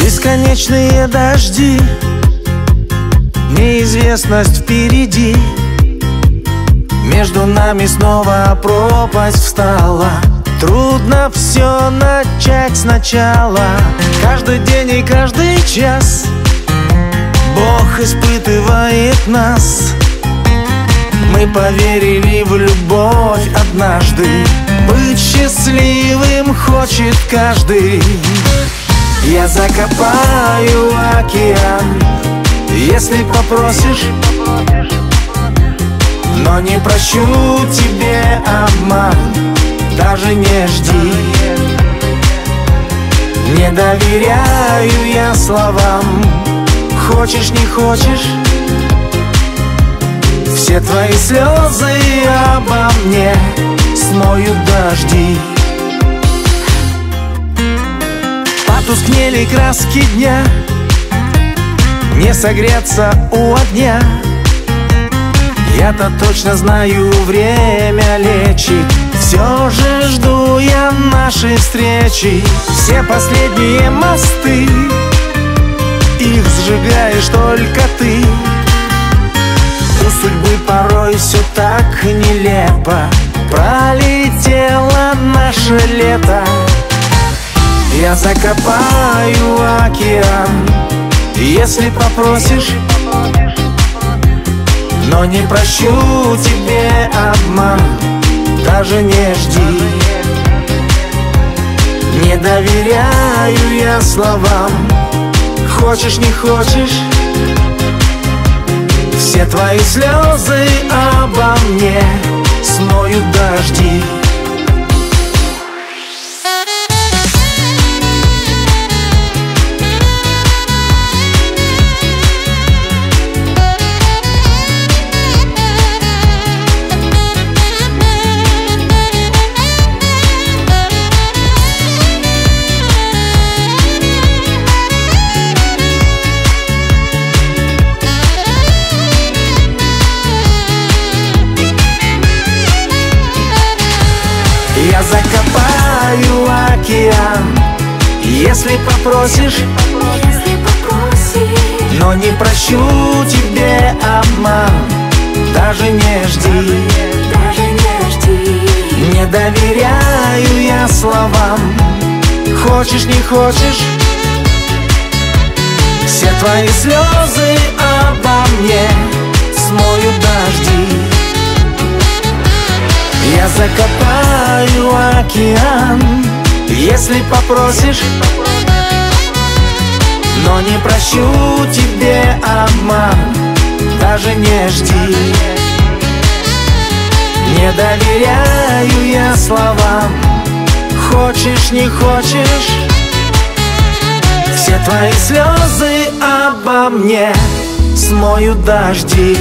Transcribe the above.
Бесконечные дожди Неизвестность впереди. Между нами снова пропасть встала. Трудно все начать сначала. Каждый день и каждый час Бог испытывает нас Поверили в любовь однажды. Быть счастливым хочет каждый. Я закопаю океан. Если попросишь Но не прощу тебе обман. Даже не жди. Не доверяю я словам. Хочешь, не хочешь Все твои слезы обо мне Смоют дожди. Потускнели краски дня Не согреться у огня. Я-то точно знаю, время лечит. Все же жду я нашей встречи. Все последние мосты их сжигаешь только ты судьбы порой все так нелепо. Пролетело наше лето. Я закопаю океан. Если попросишь Но не прощу тебе обман. Даже не жди. Не доверяю я словам. Хочешь, не хочешь Все твои слезы обо мне Смоют дожди Я закопаю океан. Если попросишь Если попросишь, Но не прощу тебе обман. Даже не жди. Даже не жди. Не доверяю я словам. Хочешь, не хочешь Все твои слезы обо мне Смоют дожди. Я закопаю океан. Если попросишь Но не прощу тебе обман. Даже не жди. Не доверяю я словам. Хочешь, не хочешь Все твои слезы обо мне Смоют дожди